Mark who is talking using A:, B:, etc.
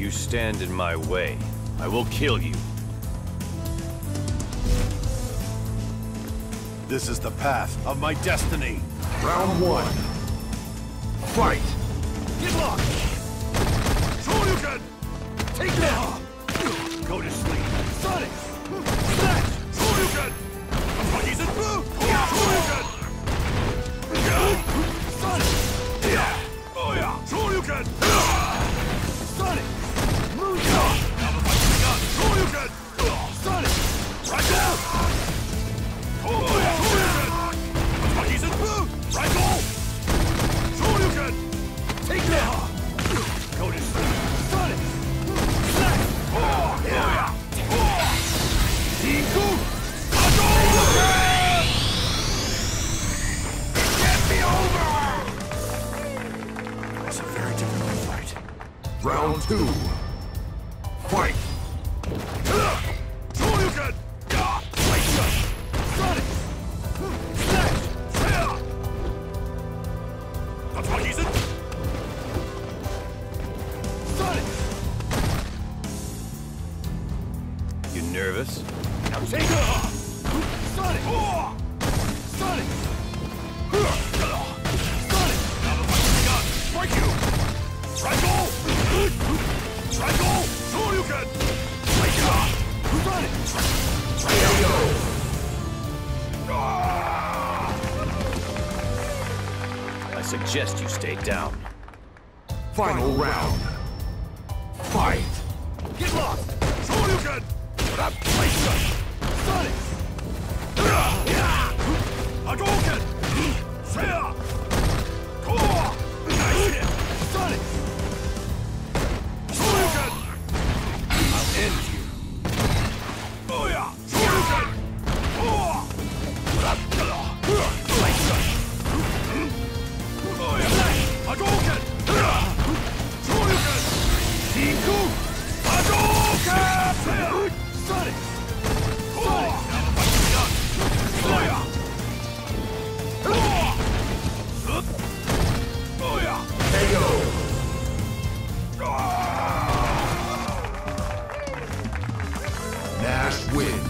A: you stand in my way, I will kill you.
B: This is the path of my destiny.
C: Round one. Fight!
B: Get locked! Shoryuken! Take that!
C: Round two. Fight!
B: Shoryuken! He's in!
A: You nervous?
B: Now take it! Sonic! Sonic! Sonic!
A: Suggest you stay down.
C: Final round. Fight!
B: Get lost! Shoryuken! That place shot! Sonic! Hadouken! Nash wins.